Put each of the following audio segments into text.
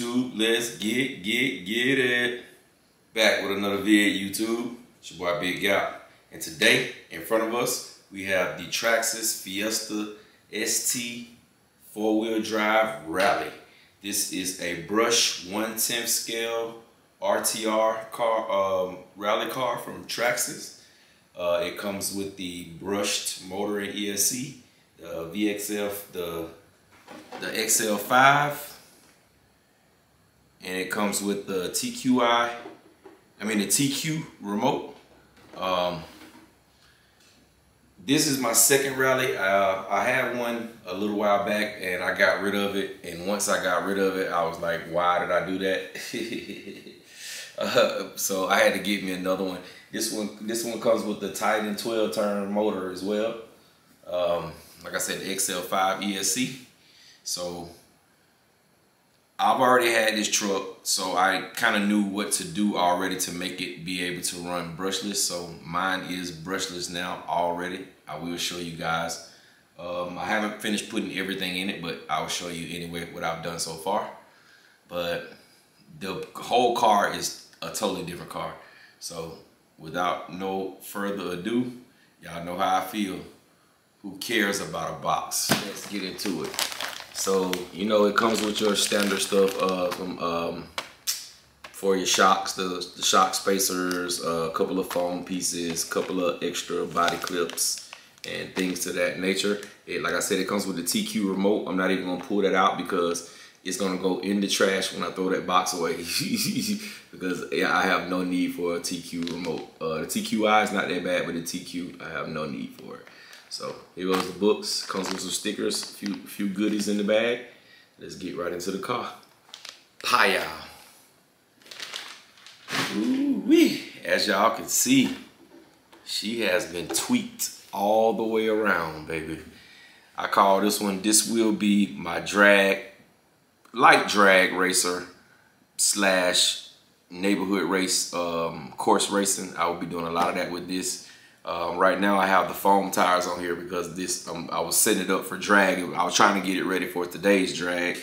YouTube, let's get, get, get it. Back with another vid, YouTube. It's your boy Big Gap. And today, in front of us, we have the Traxxas Fiesta ST four-wheel drive rally. This is a brush 1/10 scale RTR car, um, rally car from Traxxas. Uh, it comes with the brushed motor and ESC, the VXF, the the XL5, and it comes with the TQI, I mean the TQ remote. Um, this is my second rally. Uh, I had one a little while back and I got rid of it. And once I got rid of it, I was like, why did I do that? uh, so I had to get me another one. This one, this one comes with the Titan 12 turn motor as well. Um, like I said, the XL5 ESC. So I've already had this truck, so I kind of knew what to do already to make it be able to run brushless. So mine is brushless now already. I will show you guys. Um, I haven't finished putting everything in it, but I'll show you anyway what I've done so far. But the whole car is a totally different car. So without no further ado, y'all know how I feel. Who cares about a box? Let's get into it. So, you know, it comes with your standard stuff uh, from, um, for your shocks, the, the shock spacers, uh, a couple of foam pieces, a couple of extra body clips, and things to that nature. It, like I said, it comes with the TQ remote. I'm not even gonna pull that out because it's gonna go in the trash when I throw that box away because yeah, I have no need for a TQ remote. Uh, the TQI is not that bad, but the TQ, I have no need for it. So here goes the books. Comes with some stickers, a few, few goodies in the bag. Let's get right into the car. Paya. Ooh wee. As y'all can see, she has been tweaked all the way around, baby. I call this one, this will be my drag, light drag racer slash neighborhood race, um, course racing. I will be doing a lot of that with this. Um, right now I have the foam tires on here because this um, I was setting it up for drag. I was trying to get it ready for today's drag,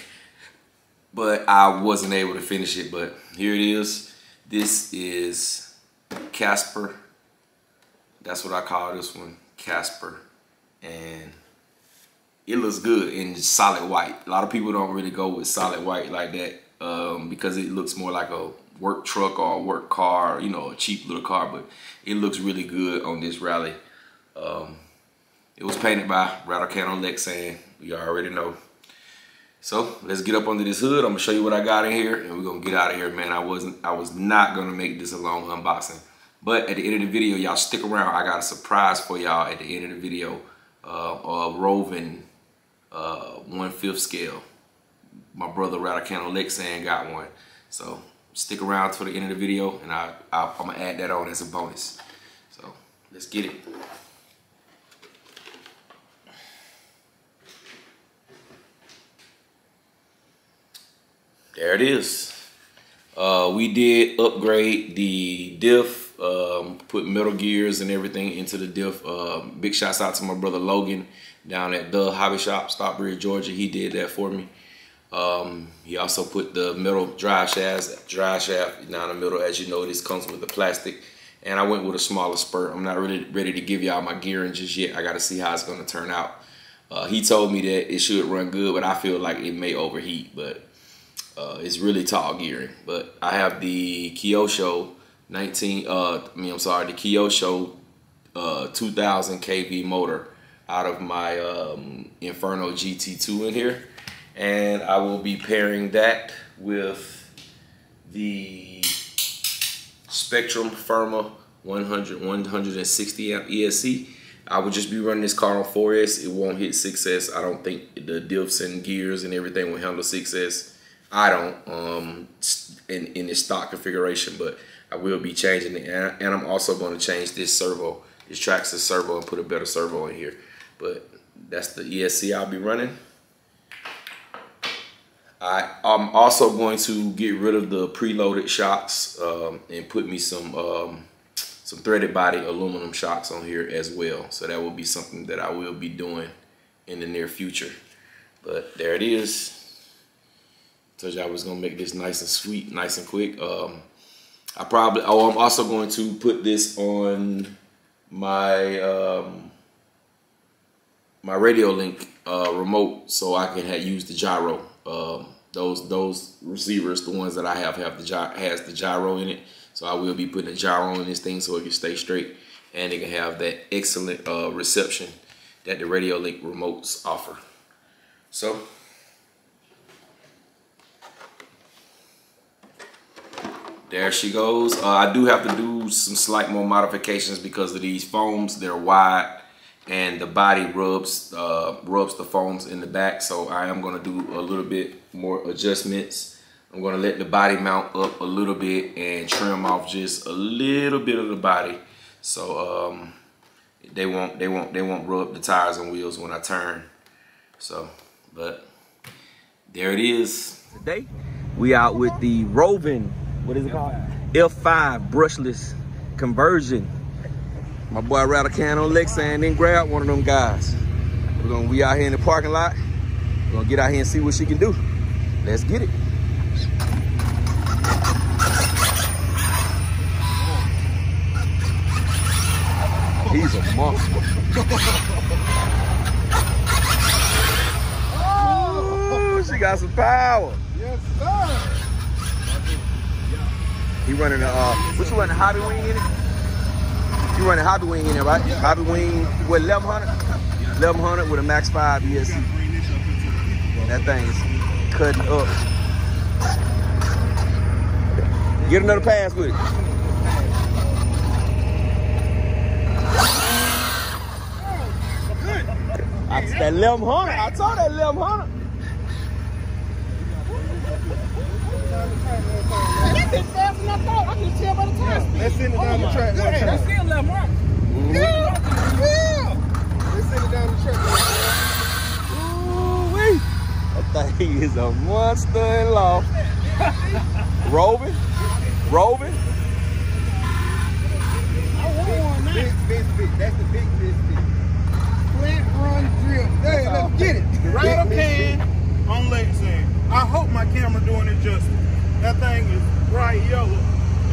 but I wasn't able to finish it. But here it is. This is Casper. That's what I call this one, Casper. And it looks good in solid white. A lot of people don't really go with solid white like that um, because it looks more like a work truck or work car, you know, a cheap little car, but it looks really good on this rally. Um, it was painted by Rattle Lexan, you already know. So let's get up under this hood. I'm gonna show you what I got in here and we're gonna get out of here, man. I wasn't, I was not gonna make this a long unboxing. But at the end of the video, y'all stick around. I got a surprise for y'all at the end of the video. Uh, a Rovan uh, one-fifth scale. My brother Rattle Lexan got one. So stick around till the end of the video and I, I, I'm gonna add that on as a bonus. So let's get it. There it is. Uh, we did upgrade the diff, um, put metal gears and everything into the diff. Uh, big shouts out to my brother Logan down at the hobby shop, Stockbridge, Georgia. He did that for me. Um, he also put the middle drive shafts, drive shaft down the middle. As you know, this comes with the plastic. And I went with a smaller spur. I'm not really ready to give y'all my gearing just yet. I got to see how it's going to turn out. Uh, he told me that it should run good, but I feel like it may overheat. But uh, it's really tall gearing. But I have the Kyosho 19, uh, I mean, I'm sorry, the Kyosho uh, 2000 kV motor out of my um, Inferno GT2 in here and I will be pairing that with the Spektrum Firma 100 160 amp ESC. I would just be running this car on 4S. It won't hit 6S. I don't think the diffs and gears and everything will handle 6S. I don't um, in, in this stock configuration, but I will be changing it. And I'm also going to change this servo, this Traxxas servo and put a better servo in here. But that's the ESC I'll be running. I, am also going to get rid of the preloaded shocks um, and put me some um, some threaded body aluminum shocks on here as well. So that will be something that I will be doing in the near future. But there it is. Told you I was gonna make this nice and sweet, nice and quick. Um, I probably, oh, I'm also going to put this on my um, my radio link uh, remote so I can have, use the gyro. Um, those those receivers, the ones that I have, have the has the gyro in it. So I will be putting a gyro in this thing so it can stay straight and it can have that excellent uh, reception that the Radio Link remotes offer. So, there she goes. Uh, I do have to do some slight more modifications because of these foams. They're wide and the body rubs uh, rubs the foams in the back. So I am gonna do a little bit more adjustments I'm gonna let the body mount up a little bit and trim off just a little bit of the body. So um, they won't they won't they won't rub the tires and wheels when I turn. So, but there it is. Today we out with the Rovan, what is it called? F5 brushless conversion. My boy Can on Lexan then grab one of them guys. We're gonna we out here in the parking lot. We're gonna get out here and see what she can do. Let's get it. He's a monster. oh, she got some power. Yes, sir. He running a, uh, what you running, Hobby Wing in it? You running Hobby Wing in it, right? Yeah. Hobby Wing with 1100? 1100 with a Max 5 ESC. That thing's cutting up. Get another pass with it. I, that 1100, I saw that 1100. That I can the. Let's send it down the track. That's still 1100. Yeah, yeah. Let's send it down the track. That thing is a monster in law. Rovan. Rovan. I want one now. Big biscuit. That's the big biscuit. Plant run drill. Hey, let's get it. Right up can on Lexan. I hope my camera doing it justice. That thing is bright yellow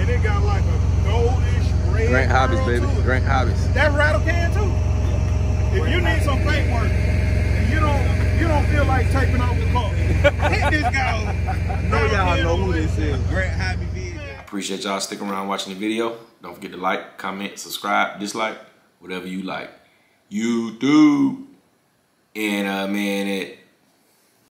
and it got like a goldish red. Grant Hobbies, baby. Grant Hobbies. That rattle can too. If you need some paint work and you don't you don't feel like taping off the car, hit this guy. know y'all know who this is. Grant Hobby Appreciate y'all sticking around watching the video. Don't forget to like, comment, subscribe, dislike, whatever you like. YouTube in a minute.